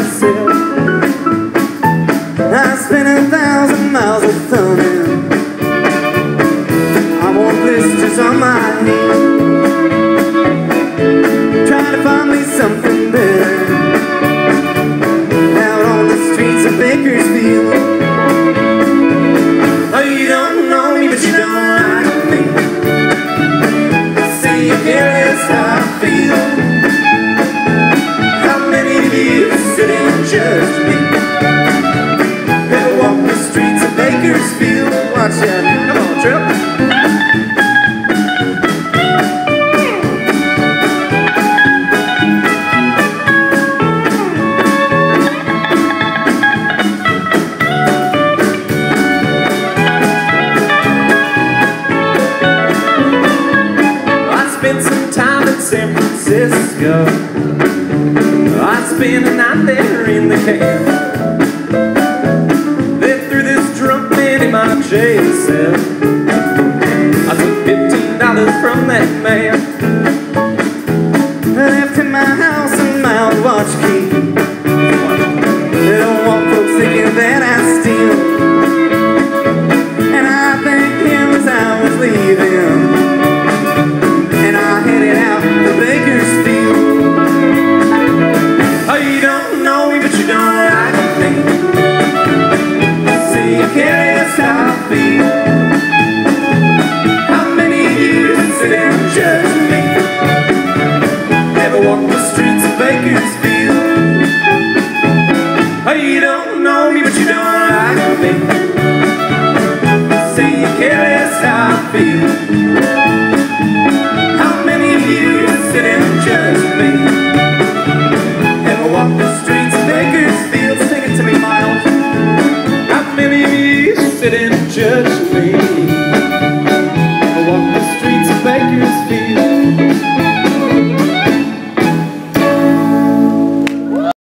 myself. I spent a thousand miles of thumbing. I want blisters on my knees spent some time in San Francisco. I spent a night there in the cave. Then through this drunk man in my jail cell, I took fifteen dollars from that man. I feel. How many me? Never the streets of Bakersfield. Oh, you don't know me, but you don't like me. You how I feel. How many of you me? Judge me?